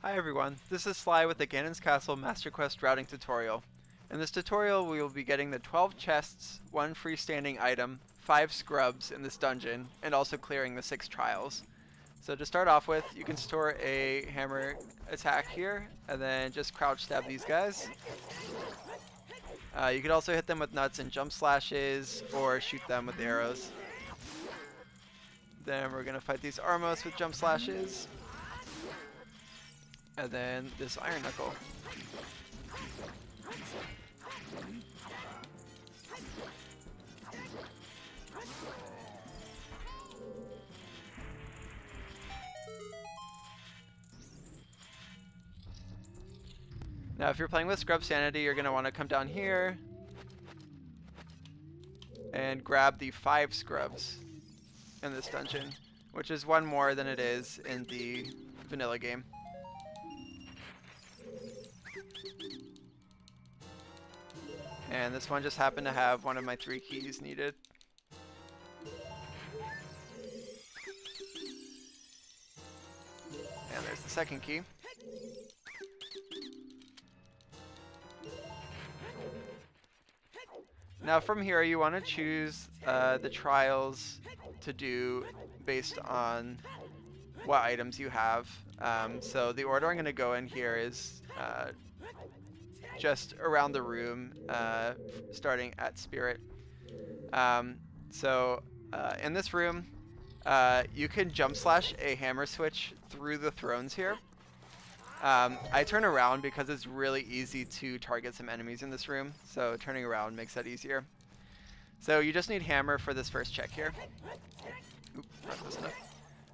Hi everyone, this is Sly with the Ganon's Castle Master Quest routing tutorial. In this tutorial we will be getting the 12 chests, 1 freestanding item, 5 scrubs in this dungeon, and also clearing the 6 trials. So to start off with, you can store a hammer attack here, and then just crouch stab these guys. Uh, you could also hit them with nuts and jump slashes, or shoot them with arrows. Then we're going to fight these Armos with jump slashes. And then this Iron Knuckle. Now if you're playing with Scrub Sanity, you're going to want to come down here and grab the five Scrubs in this dungeon, which is one more than it is in the vanilla game. And this one just happened to have one of my three keys needed. And there's the second key. Now from here you want to choose uh, the trials to do based on what items you have. Um, so the order I'm going to go in here is uh, just around the room, uh, starting at Spirit. Um, so uh, in this room, uh, you can jump slash a hammer switch through the thrones here. Um, I turn around because it's really easy to target some enemies in this room, so turning around makes that easier. So you just need hammer for this first check here. Oop, close enough.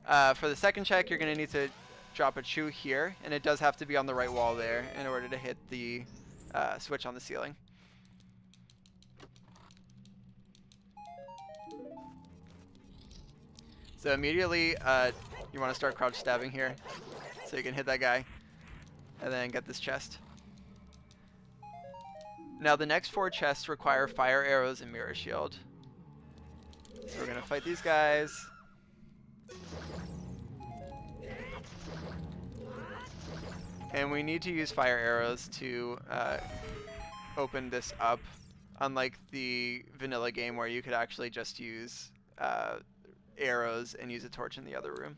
Uh, for the second check, you're going to need to drop a chu here, and it does have to be on the right wall there in order to hit the uh, switch on the ceiling. So immediately, uh, you want to start crouch stabbing here, so you can hit that guy, and then get this chest. Now the next four chests require fire arrows and mirror shield. So we're gonna fight these guys. And we need to use fire arrows to uh, open this up, unlike the vanilla game where you could actually just use uh, arrows and use a torch in the other room.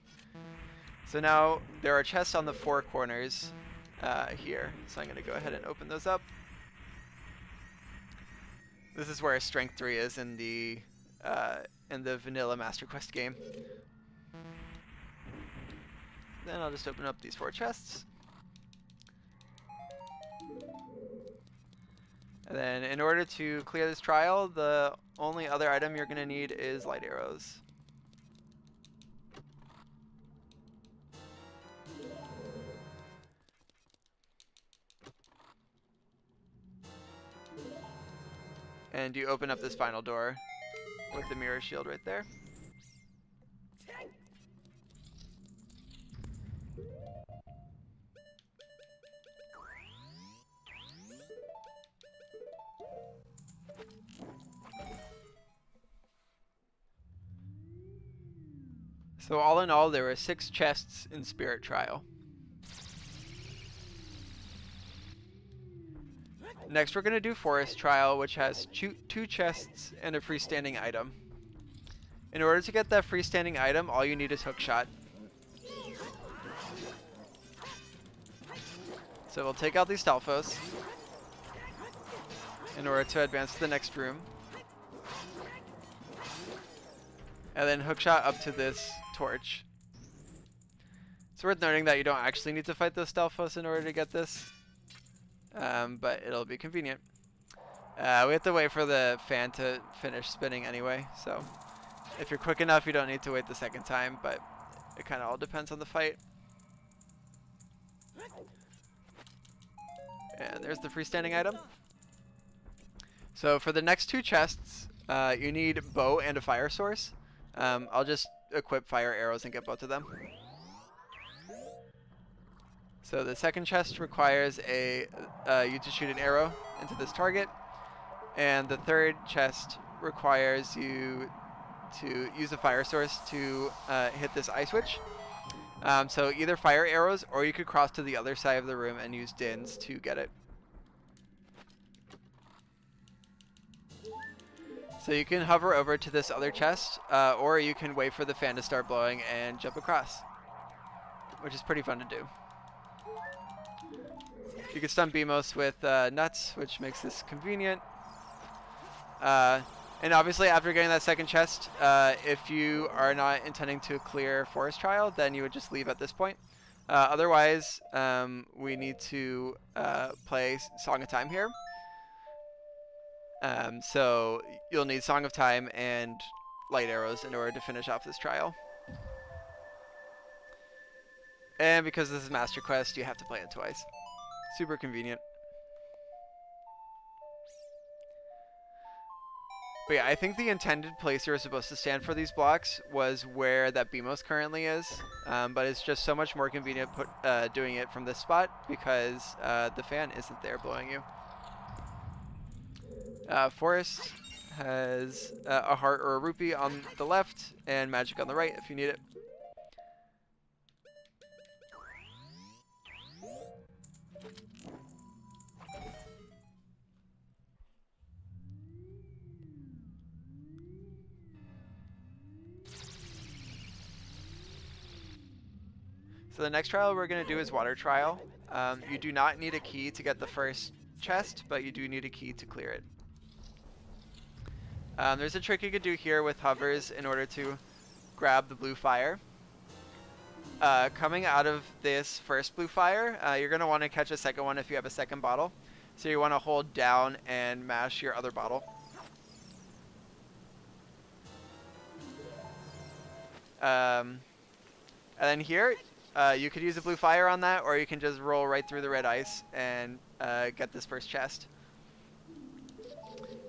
So now there are chests on the four corners uh, here, so I'm going to go ahead and open those up. This is where Strength 3 is in the uh, in the vanilla Master Quest game. Then I'll just open up these four chests. Then in order to clear this trial, the only other item you're going to need is light arrows. And you open up this final door with the mirror shield right there. So all in all, there were six chests in Spirit Trial. Next, we're going to do Forest Trial, which has two chests and a freestanding item. In order to get that freestanding item, all you need is Hookshot. So we'll take out these Stalfos in order to advance to the next room. And then hookshot up to this torch. It's worth noting that you don't actually need to fight those Stalfos in order to get this. Um, but it'll be convenient. Uh, we have to wait for the fan to finish spinning anyway, so if you're quick enough, you don't need to wait the second time, but it kind of all depends on the fight. And there's the freestanding item. So for the next two chests, uh, you need bow and a fire source. Um, I'll just equip fire arrows and get both of them. So the second chest requires a uh, you to shoot an arrow into this target, and the third chest requires you to use a fire source to uh, hit this eye switch. Um, so either fire arrows or you could cross to the other side of the room and use Din's to get it. So you can hover over to this other chest, uh, or you can wait for the fan to start blowing and jump across, which is pretty fun to do. You can stun Beamos with uh, nuts, which makes this convenient. Uh, and obviously, after getting that second chest, uh, if you are not intending to clear Forest Trial, then you would just leave at this point. Uh, otherwise, um, we need to uh, play Song of Time here. Um, so you'll need Song of Time and Light Arrows in order to finish off this trial. And because this is Master Quest, you have to play it twice. Super convenient. But yeah, I think the intended place you were supposed to stand for these blocks was where that Beamos currently is. Um, but it's just so much more convenient put, uh, doing it from this spot because uh, the fan isn't there blowing you. Uh, Forest has uh, a heart or a rupee on the left and magic on the right if you need it. So the next trial we're going to do is water trial. Um, you do not need a key to get the first chest, but you do need a key to clear it. Um, there's a trick you could do here with hovers in order to grab the blue fire. Uh, coming out of this first blue fire, uh, you're going to want to catch a second one if you have a second bottle. So you want to hold down and mash your other bottle. Um, and then here, uh, you could use a blue fire on that, or you can just roll right through the red ice and uh, get this first chest.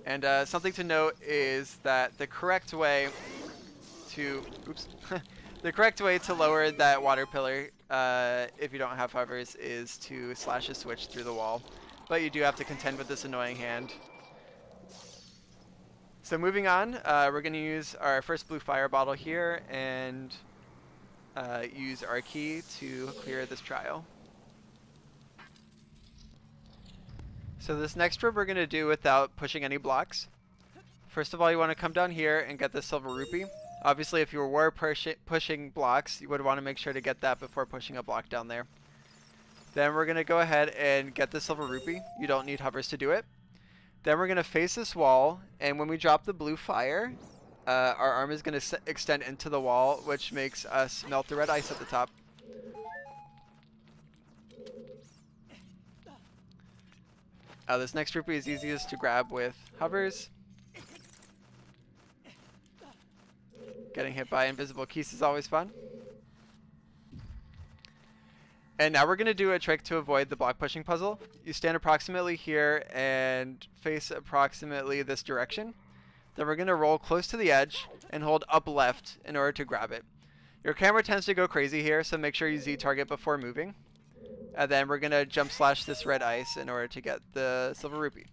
And uh, something to note is that the correct way to, oops, the correct way to lower that water pillar, uh, if you don't have hovers, is to slash a switch through the wall. But you do have to contend with this annoying hand. So moving on, uh, we're going to use our first blue fire bottle here and uh, use our key to clear this trial. So this next room we're going to do without pushing any blocks. First of all, you want to come down here and get the silver rupee. Obviously, if you were push pushing blocks, you would want to make sure to get that before pushing a block down there. Then we're going to go ahead and get the silver rupee. You don't need hovers to do it. Then we're going to face this wall, and when we drop the blue fire, uh, our arm is going to extend into the wall, which makes us melt the red ice at the top. Uh, this next rupee is easiest to grab with hovers. Getting hit by invisible keys is always fun. And now we're going to do a trick to avoid the block pushing puzzle. You stand approximately here and face approximately this direction. Then we're going to roll close to the edge and hold up left in order to grab it. Your camera tends to go crazy here, so make sure you Z target before moving. And then we're going to jump slash this red ice in order to get the silver rupee,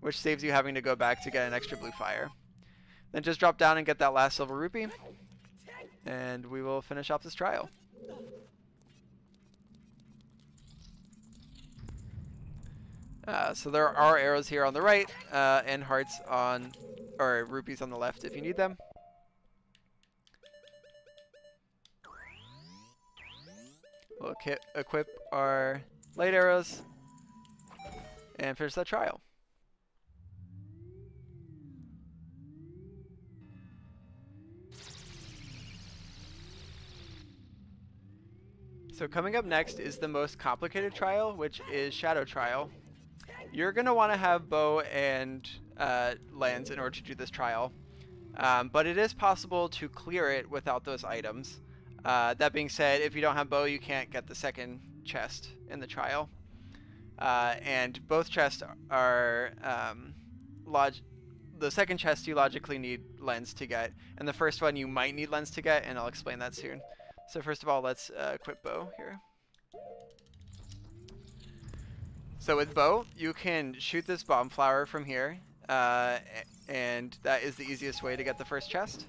which saves you having to go back to get an extra blue fire. Then just drop down and get that last silver rupee, and we will finish off this trial. Uh, so there are arrows here on the right, uh, and hearts on, or rupees on the left if you need them. We'll equip our light arrows and finish that trial. So coming up next is the most complicated trial, which is Shadow Trial. You're going to want to have bow and uh, lens in order to do this trial, um, but it is possible to clear it without those items. Uh, that being said, if you don't have bow, you can't get the second chest in the trial. Uh, and both chests are um, log. The second chest you logically need lens to get, and the first one you might need lens to get, and I'll explain that soon. So first of all, let's uh, equip bow here. So with bow, you can shoot this bomb flower from here, uh, and that is the easiest way to get the first chest.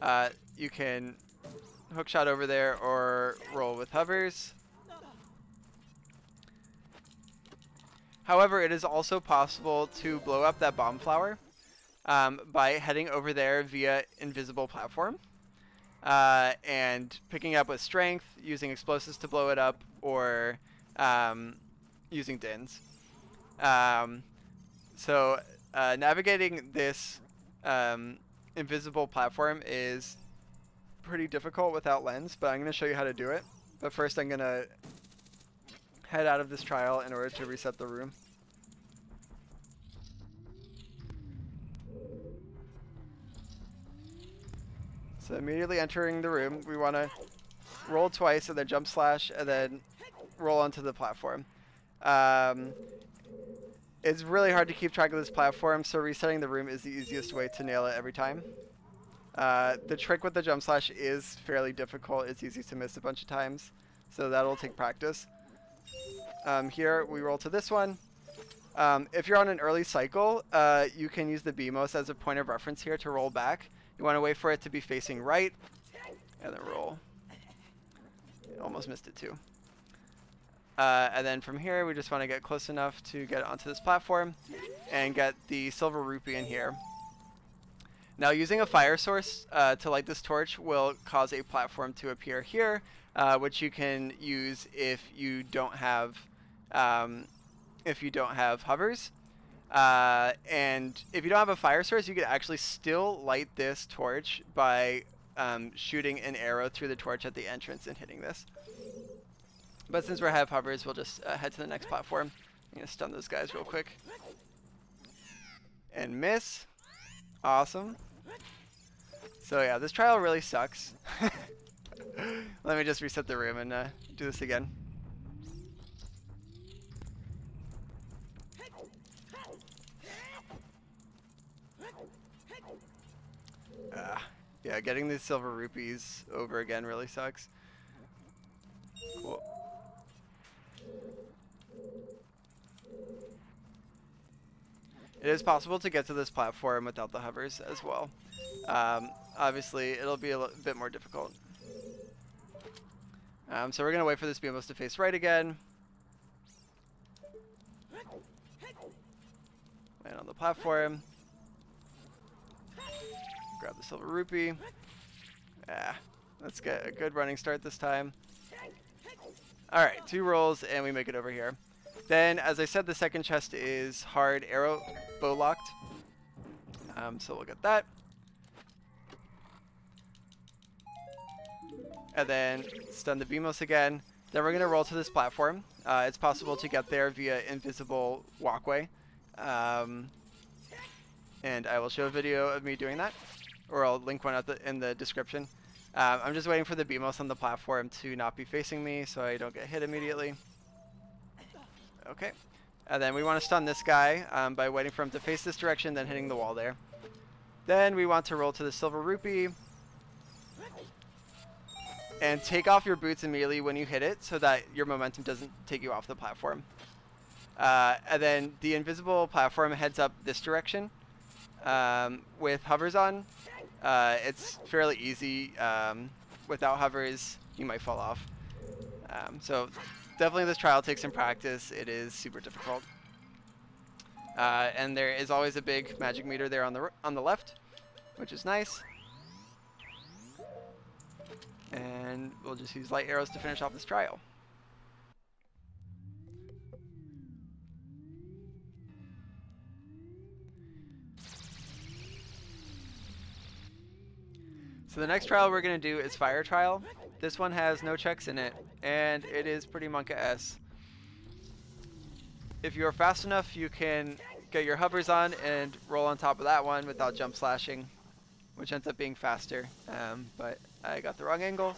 Uh, you can hook shot over there or roll with hovers. However, it is also possible to blow up that bomb flower um, by heading over there via invisible platform uh, and picking up with strength, using explosives to blow it up, or um, using Din's. Um, so uh, navigating this um, invisible platform is pretty difficult without lens, but I'm going to show you how to do it. But first I'm going to head out of this trial in order to reset the room. So immediately entering the room, we want to roll twice and then jump slash and then roll onto the platform. Um, it's really hard to keep track of this platform, so resetting the room is the easiest way to nail it every time. Uh, the trick with the jump slash is fairly difficult. It's easy to miss a bunch of times, so that'll take practice. Um, here, we roll to this one. Um, if you're on an early cycle, uh, you can use the Beamos as a point of reference here to roll back. You want to wait for it to be facing right, and then roll. Almost missed it too. Uh, and then from here, we just want to get close enough to get onto this platform and get the silver rupee in here. Now using a fire source uh, to light this torch will cause a platform to appear here, uh, which you can use if you don't have um, if you don't have hovers. Uh, and if you don't have a fire source, you could actually still light this torch by um, shooting an arrow through the torch at the entrance and hitting this. But since we have hovers, we'll just uh, head to the next platform. I'm going to stun those guys real quick. And miss. Awesome. So yeah, this trial really sucks. Let me just reset the room and uh, do this again. Uh, yeah, getting these silver rupees over again really sucks. Cool. It is possible to get to this platform without the hovers as well. Um, obviously, it'll be a bit more difficult. Um, so we're going to wait for this Beamos to face right again. Land on the platform. Grab the silver rupee. Ah, let's get a good running start this time. Alright, two rolls and we make it over here. Then, as I said, the second chest is hard arrow bow locked. Um, so we'll get that. And then stun the Beamos again. Then we're going to roll to this platform. Uh, it's possible to get there via invisible walkway. Um, and I will show a video of me doing that. Or I'll link one the, in the description. Um, I'm just waiting for the Beamos on the platform to not be facing me so I don't get hit immediately. Okay. And then we want to stun this guy um, by waiting for him to face this direction, then hitting the wall there. Then we want to roll to the silver rupee. And take off your boots immediately when you hit it so that your momentum doesn't take you off the platform. Uh, and then the invisible platform heads up this direction um, with hovers on. Uh, it's fairly easy. Um, without hovers, you might fall off. Um, so definitely this trial takes some practice. It is super difficult. Uh, and there is always a big magic meter there on the on the left, which is nice. And we'll just use light arrows to finish off this trial. So the next trial we're going to do is Fire Trial. This one has no checks in it, and it is pretty monkaS. If you're fast enough, you can get your hovers on and roll on top of that one without jump slashing, which ends up being faster, um, but I got the wrong angle.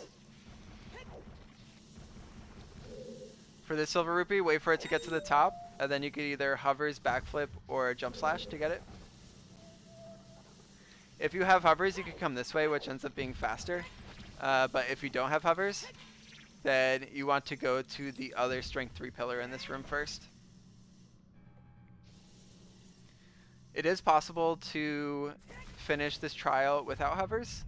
For the silver rupee, wait for it to get to the top, and then you can either hovers, backflip, or jump slash to get it. If you have hovers, you can come this way, which ends up being faster. Uh, but if you don't have hovers, then you want to go to the other strength 3 pillar in this room first. It is possible to finish this trial without hovers.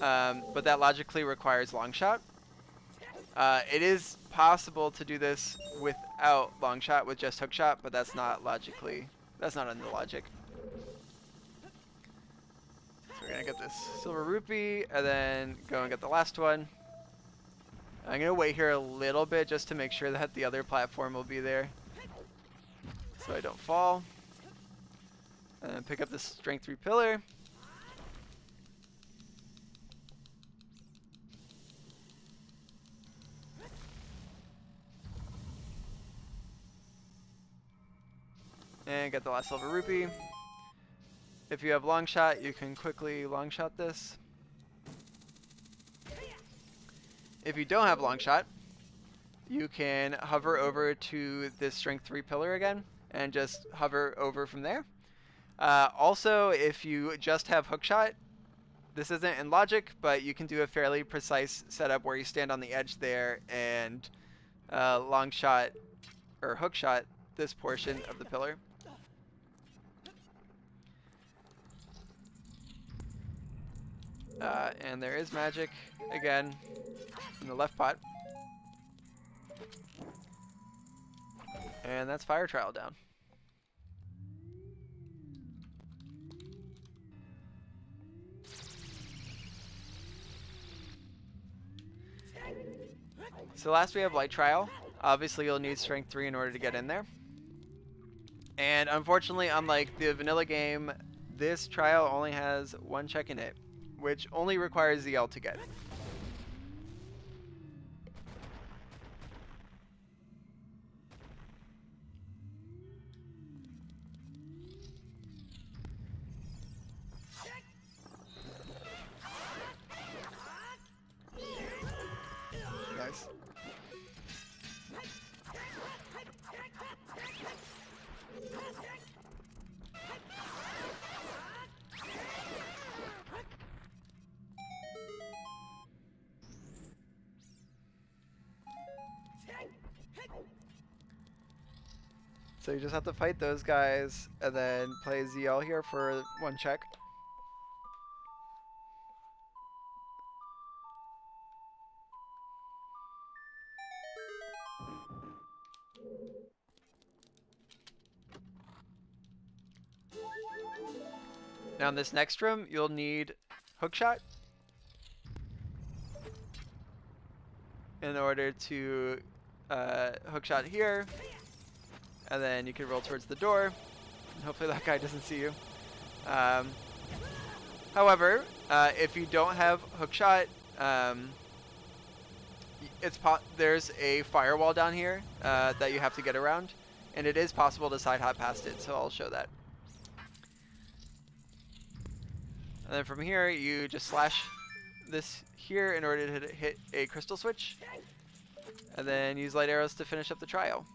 Um, but that logically requires long shot. Uh, it is possible to do this without long shot with just hook shot, but that's not logically, that's not in the logic. Gonna get this silver rupee and then go and get the last one. I'm gonna wait here a little bit just to make sure that the other platform will be there so I don't fall. And pick up this strength 3 pillar. And get the last silver rupee. If you have long shot, you can quickly long shot this. If you don't have long shot, you can hover over to this strength 3 pillar again and just hover over from there. Uh, also, if you just have hookshot, this isn't in logic, but you can do a fairly precise setup where you stand on the edge there and uh, long shot or hook shot this portion of the pillar. Uh, and there is magic again in the left pot. And that's fire trial down. So last we have light trial. Obviously you'll need strength 3 in order to get in there. And unfortunately, unlike the vanilla game, this trial only has one check in it, which only requires the ZL to get. So you just have to fight those guys and then play ZL here for one check. Now in this next room, you'll need hookshot in order to uh, hookshot here and then you can roll towards the door. Hopefully that guy doesn't see you. Um, however, uh, if you don't have hookshot, um, it's there's a firewall down here uh, that you have to get around, and it is possible to side hop past it, so I'll show that. And then from here, you just slash this here in order to hit a crystal switch, and then use light arrows to finish up the trial.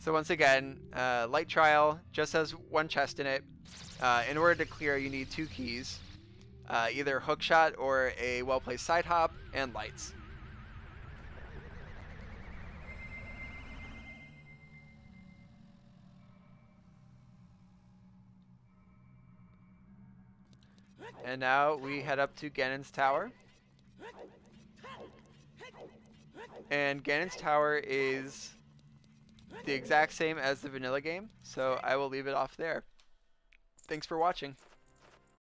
So once again, uh, Light Trial just has one chest in it. Uh, in order to clear, you need two keys. Uh, either hookshot or a well-placed side hop, and lights. And now we head up to Ganon's Tower. And Ganon's Tower is the exact same as the vanilla game, so I will leave it off there. Thanks for watching.